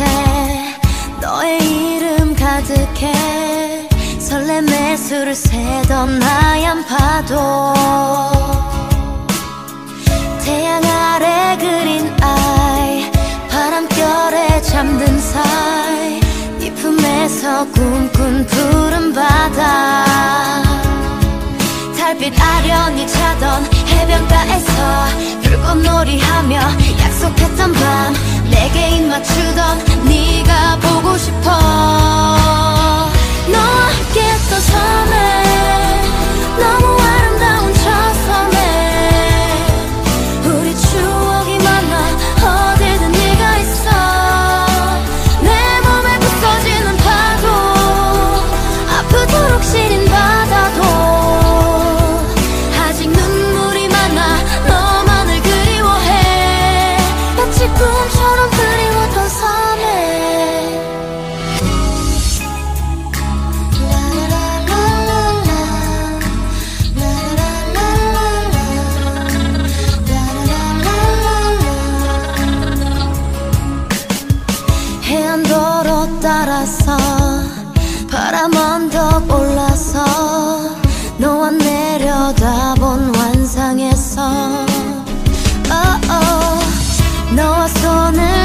곁에 너의 이름 가득해. 설렘의 수를 세던 하얀 파도. 태양 아래 그린 아이 바람결에 잠든 사이 네 품에서 꿈꾼 푸른 바다. 달빛 아련히 차던 해변가에서 불꽃놀이하며 약속했던 밤. 내게 입 맞추던 네가 보고 싶어 따라서 바람 언덕 올라서 너와 내려다본 환상에서 oh, oh. 너와 손을